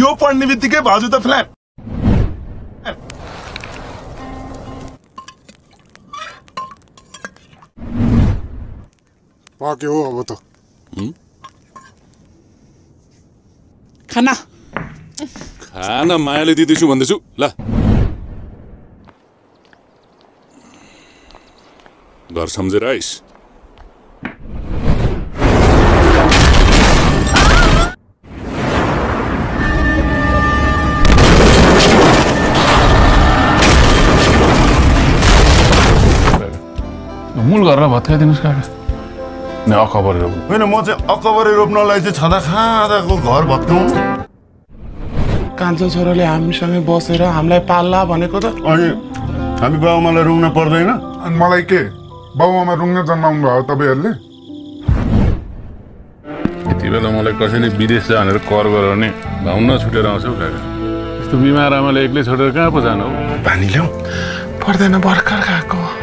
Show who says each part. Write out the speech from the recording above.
Speaker 1: भन्ने बित्तिकै भाउजू त फ्ल्याट।
Speaker 2: पाक्यो हो अब त?
Speaker 3: खाना।
Speaker 4: खाना मायाले दिँदैछु भन्दैछु। ल। घर सम्झेर आइस।
Speaker 5: मूल गरेर भत्काइदिनुहोस् काका न अखबर रोप्नु
Speaker 1: होइन म चाहिँ अकबरे रोप्नलाई चाहिँ छँदा खाँदाको घर भत्काउनु
Speaker 2: कान्छो छोराले हामीसँगै बसेर हामीलाई पाल्ला भनेको त
Speaker 1: अनि हामी बाबुमालाई रुङ्न पर्दैन
Speaker 6: अनि मलाई के बाबुआमा रुङ्न जन्माउनु भयो तपाईँहरूले
Speaker 5: यति बेला मलाई कसैले विदेश जा भनेर कर गराउने भाउन छुटेर आउँछौ काका यस्तो बिमार आमाले एक्लै छोडेर कहाँ पो जानु हौ
Speaker 2: पानी ल्याऊ पर्दैन भर्खर खाएको